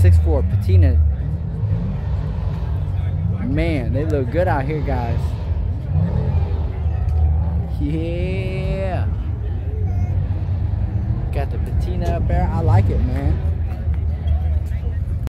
6'4 patina. Man, they look good out here, guys. Yeah. Got the patina up there. I like it, man.